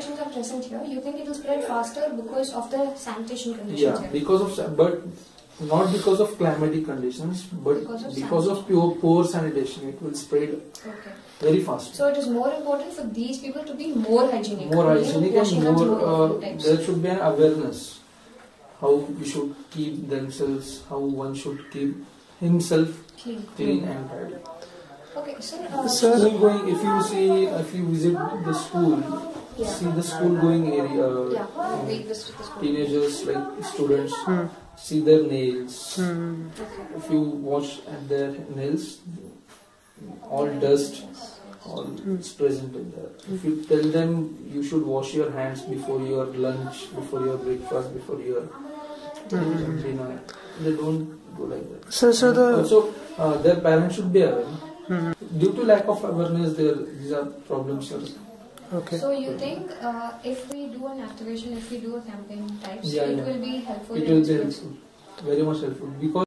infections are present here, you think it will spread faster because of the sanitation conditions Yeah, here? because of but not because of climatic conditions, but Because of because of pure poor sanitation, it will spread Okay. very fast. So it is more important for these people to be more hygienic. more hygienic and more. more Uh, there should be an awareness how we should keep themselves, how one should keep himself Clean. clean and tidy. Okay, sir. Uh, Sir- School going. If you see, if you visit the school, Yeah. see the school going area. Yeah, we visit the school. Teenagers like students Hmm. see their nails. Hmm. Okay. If you watch at their nails, all dust, all is present in there. If you tell them you should wash your hands before your lunch, before your breakfast, before your dinner, they don't go like that. So, so the also, uh, their parents should be aware. Hmm. Due to lack of awareness, there these are problems. here. Okay. So you think uh, if we do an activation, if we do a campaign type, Yeah, it yeah. will be helpful? It will be helpful, very much helpful because.